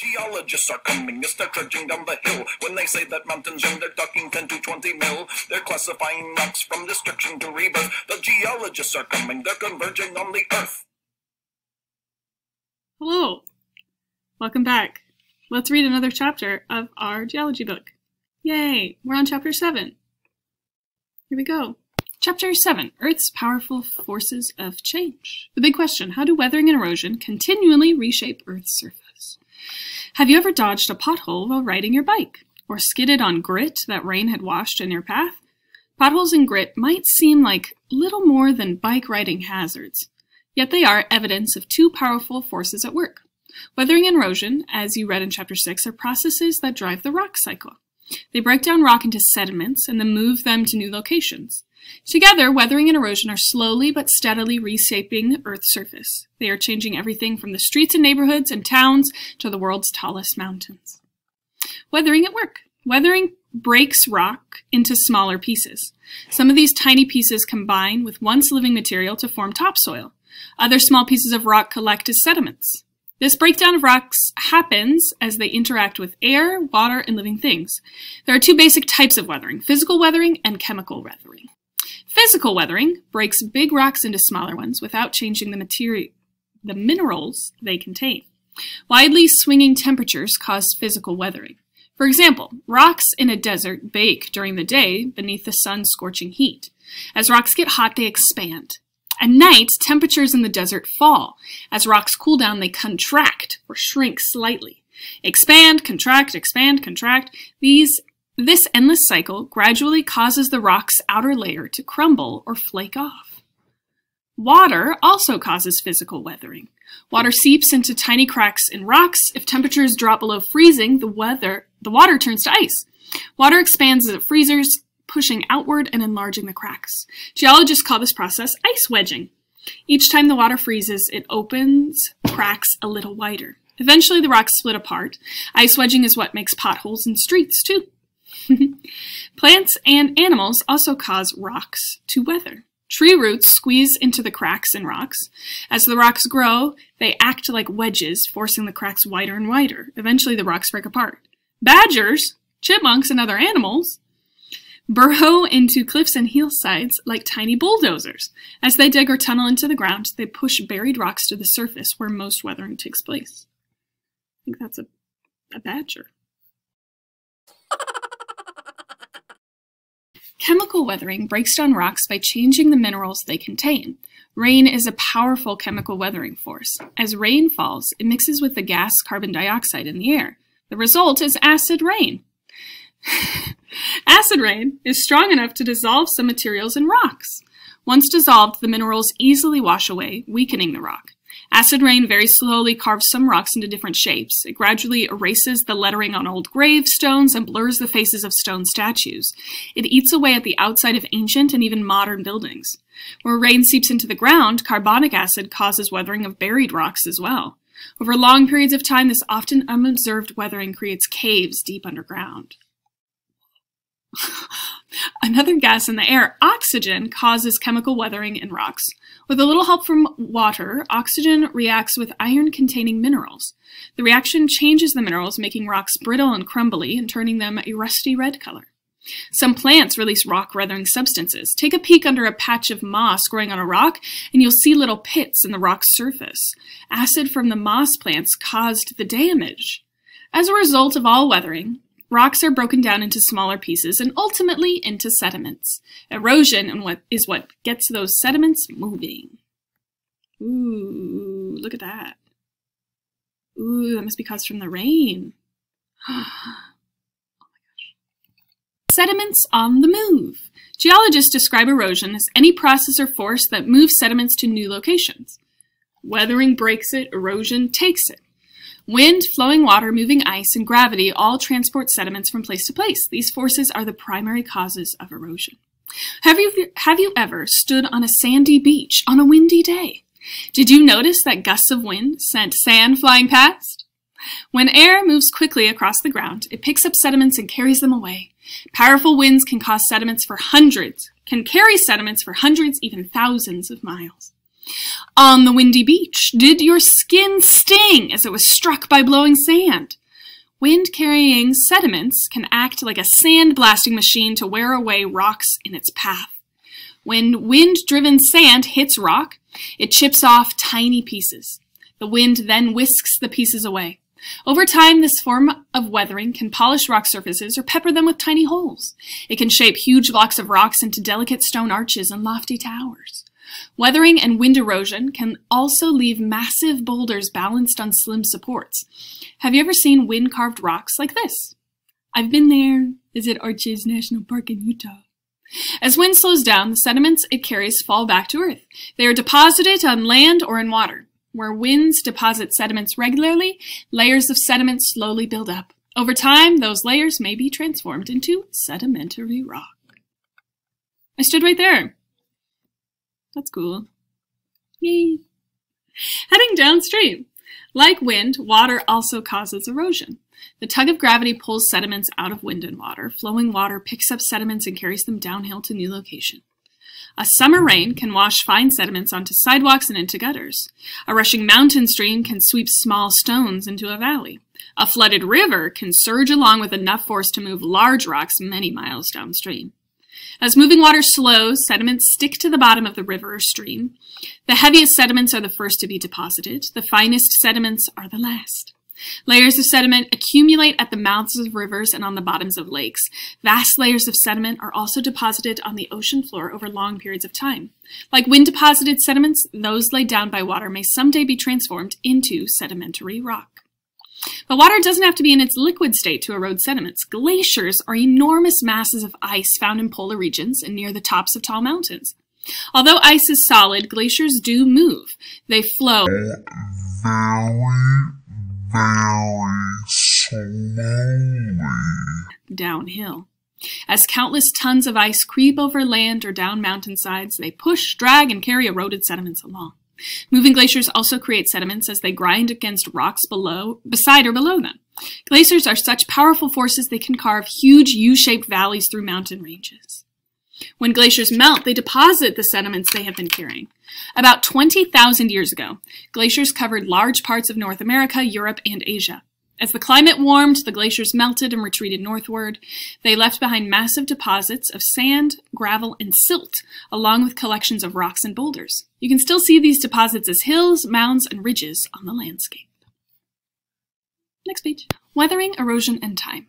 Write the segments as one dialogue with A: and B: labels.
A: geologists are coming as they're trudging down the hill. When they say that mountains young, they're talking 10 to 20 mil. They're classifying rocks from destruction to rebirth. The geologists are coming, they're converging on the earth.
B: Hello. Welcome back. Let's read another chapter of our geology book. Yay! We're on chapter 7. Here we go. Chapter 7 Earth's Powerful Forces of Change. The big question How do weathering and erosion continually reshape Earth's surface? Have you ever dodged a pothole while riding your bike? Or skidded on grit that rain had washed in your path? Potholes and grit might seem like little more than bike riding hazards, yet they are evidence of two powerful forces at work. Weathering and erosion, as you read in Chapter 6, are processes that drive the rock cycle. They break down rock into sediments and then move them to new locations. Together, weathering and erosion are slowly but steadily reshaping the Earth's surface. They are changing everything from the streets and neighborhoods and towns to the world's tallest mountains. Weathering at work. Weathering breaks rock into smaller pieces. Some of these tiny pieces combine with once living material to form topsoil. Other small pieces of rock collect as sediments. This breakdown of rocks happens as they interact with air, water, and living things. There are two basic types of weathering, physical weathering and chemical weathering. Physical weathering breaks big rocks into smaller ones without changing the material, the minerals they contain. Widely swinging temperatures cause physical weathering. For example, rocks in a desert bake during the day beneath the sun's scorching heat. As rocks get hot, they expand. At night, temperatures in the desert fall. As rocks cool down, they contract or shrink slightly. Expand, contract, expand, contract. These, this endless cycle gradually causes the rock's outer layer to crumble or flake off. Water also causes physical weathering. Water seeps into tiny cracks in rocks. If temperatures drop below freezing, the weather, the water turns to ice. Water expands as it freezes, pushing outward and enlarging the cracks. Geologists call this process ice wedging. Each time the water freezes, it opens cracks a little wider. Eventually, the rocks split apart. Ice wedging is what makes potholes in streets, too. Plants and animals also cause rocks to weather. Tree roots squeeze into the cracks in rocks. As the rocks grow, they act like wedges, forcing the cracks wider and wider. Eventually, the rocks break apart. Badgers, chipmunks, and other animals burrow into cliffs and hillsides like tiny bulldozers. As they dig or tunnel into the ground, they push buried rocks to the surface where most weathering takes place. I think that's a, a badger. Chemical weathering breaks down rocks by changing the minerals they contain. Rain is a powerful chemical weathering force. As rain falls, it mixes with the gas carbon dioxide in the air. The result is acid rain. Acid rain is strong enough to dissolve some materials in rocks. Once dissolved, the minerals easily wash away, weakening the rock. Acid rain very slowly carves some rocks into different shapes. It gradually erases the lettering on old gravestones and blurs the faces of stone statues. It eats away at the outside of ancient and even modern buildings. Where rain seeps into the ground, carbonic acid causes weathering of buried rocks as well. Over long periods of time, this often unobserved weathering creates caves deep underground. Another gas in the air, oxygen, causes chemical weathering in rocks. With a little help from water, oxygen reacts with iron-containing minerals. The reaction changes the minerals, making rocks brittle and crumbly and turning them a rusty red color. Some plants release rock weathering substances. Take a peek under a patch of moss growing on a rock, and you'll see little pits in the rock's surface. Acid from the moss plants caused the damage. As a result of all weathering, Rocks are broken down into smaller pieces and ultimately into sediments. Erosion is what gets those sediments moving. Ooh, look at that. Ooh, that must be caused from the rain. oh. Sediments on the move. Geologists describe erosion as any process or force that moves sediments to new locations. Weathering breaks it, erosion takes it. Wind, flowing water, moving ice, and gravity all transport sediments from place to place. These forces are the primary causes of erosion. Have you, have you ever stood on a sandy beach on a windy day? Did you notice that gusts of wind sent sand flying past? When air moves quickly across the ground, it picks up sediments and carries them away. Powerful winds can cause sediments for hundreds, can carry sediments for hundreds, even thousands of miles. On the windy beach, did your skin sting as it was struck by blowing sand? Wind carrying sediments can act like a sand blasting machine to wear away rocks in its path. When wind driven sand hits rock, it chips off tiny pieces. The wind then whisks the pieces away. Over time, this form of weathering can polish rock surfaces or pepper them with tiny holes. It can shape huge blocks of rocks into delicate stone arches and lofty towers. Weathering and wind erosion can also leave massive boulders balanced on slim supports. Have you ever seen wind carved rocks like this? I've been there. Is it Arches National Park in Utah? As wind slows down, the sediments it carries fall back to Earth. They are deposited on land or in water. Where winds deposit sediments regularly, layers of sediment slowly build up. Over time, those layers may be transformed into sedimentary rock. I stood right there. That's cool. Yay. Heading downstream. Like wind, water also causes erosion. The tug of gravity pulls sediments out of wind and water. Flowing water picks up sediments and carries them downhill to new location. A summer rain can wash fine sediments onto sidewalks and into gutters. A rushing mountain stream can sweep small stones into a valley. A flooded river can surge along with enough force to move large rocks many miles downstream. As moving water slows, sediments stick to the bottom of the river or stream. The heaviest sediments are the first to be deposited. The finest sediments are the last. Layers of sediment accumulate at the mouths of rivers and on the bottoms of lakes. Vast layers of sediment are also deposited on the ocean floor over long periods of time. Like wind deposited sediments, those laid down by water may someday be transformed into sedimentary rock. But water doesn't have to be in its liquid state to erode sediments. Glaciers are enormous masses of ice found in polar regions and near the tops of tall mountains. Although ice is solid, glaciers do move. They flow very slowly downhill. As countless tons of ice creep over land or down mountainsides, they push, drag, and carry eroded sediments along. Moving glaciers also create sediments as they grind against rocks below, beside or below them. Glaciers are such powerful forces they can carve huge U-shaped valleys through mountain ranges. When glaciers melt, they deposit the sediments they have been carrying. About 20,000 years ago, glaciers covered large parts of North America, Europe, and Asia. As the climate warmed, the glaciers melted and retreated northward. They left behind massive deposits of sand, gravel, and silt, along with collections of rocks and boulders. You can still see these deposits as hills, mounds, and ridges on the landscape. Next page. Weathering, erosion, and time.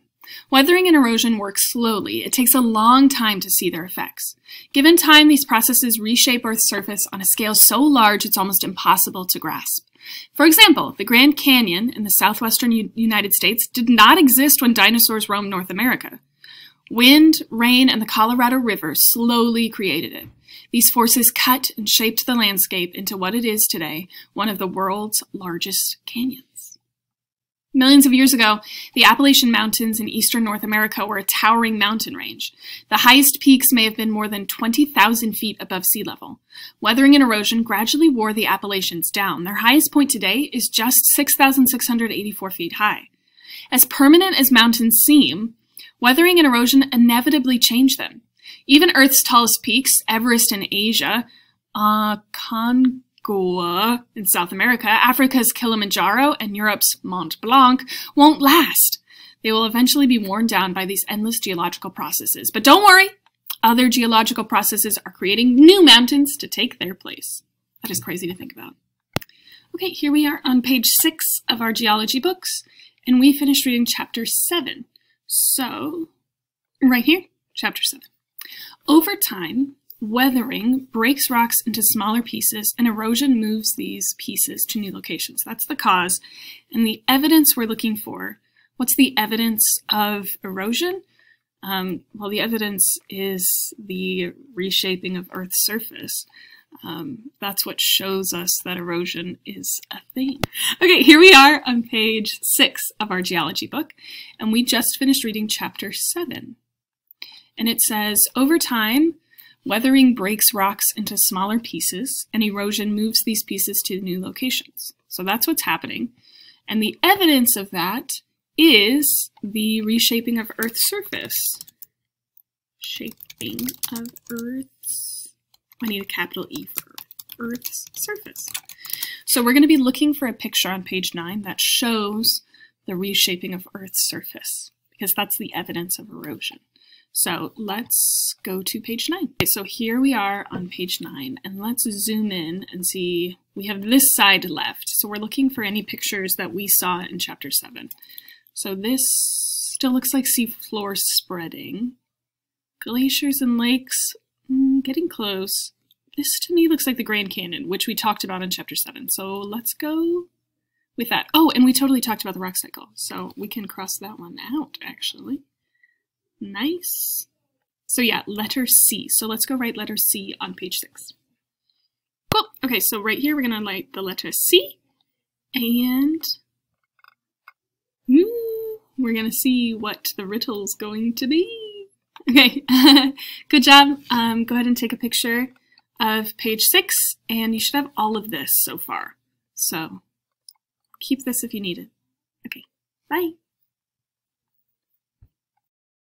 B: Weathering and erosion work slowly. It takes a long time to see their effects. Given time, these processes reshape Earth's surface on a scale so large it's almost impossible to grasp. For example, the Grand Canyon in the southwestern U United States did not exist when dinosaurs roamed North America. Wind, rain, and the Colorado River slowly created it. These forces cut and shaped the landscape into what it is today, one of the world's largest canyons. Millions of years ago, the Appalachian Mountains in eastern North America were a towering mountain range. The highest peaks may have been more than 20,000 feet above sea level. Weathering and erosion gradually wore the Appalachians down. Their highest point today is just 6,684 feet high. As permanent as mountains seem, weathering and erosion inevitably change them. Even Earth's tallest peaks, Everest in Asia, uh, Con Goa in South America, Africa's Kilimanjaro, and Europe's Mont Blanc won't last. They will eventually be worn down by these endless geological processes. But don't worry, other geological processes are creating new mountains to take their place. That is crazy to think about. Okay, here we are on page six of our geology books, and we finished reading chapter seven. So, right here, chapter seven. Over time, Weathering breaks rocks into smaller pieces, and erosion moves these pieces to new locations. That's the cause. And the evidence we're looking for what's the evidence of erosion? Um, well, the evidence is the reshaping of Earth's surface. Um, that's what shows us that erosion is a thing. Okay, here we are on page six of our geology book, and we just finished reading chapter seven. And it says, over time, Weathering breaks rocks into smaller pieces, and erosion moves these pieces to new locations. So that's what's happening. And the evidence of that is the reshaping of Earth's surface. Shaping of Earth's, I need a capital E for Earth's surface. So we're going to be looking for a picture on page 9 that shows the reshaping of Earth's surface, because that's the evidence of erosion. So let's go to page 9. Okay, so here we are on page 9, and let's zoom in and see, we have this side left. So we're looking for any pictures that we saw in chapter 7. So this still looks like seafloor spreading. Glaciers and lakes, mm, getting close. This to me looks like the Grand Canyon, which we talked about in chapter 7. So let's go with that. Oh, and we totally talked about the rock cycle, so we can cross that one out, actually. Nice. So yeah, letter C. So let's go write letter C on page 6. Cool. Okay, so right here we're to write the letter C, and mm, we're to see what the riddle's going to be. Okay, good job. Um, go ahead and take a picture of page 6, and you should have all of this so far. So keep this if you need it. Okay, bye.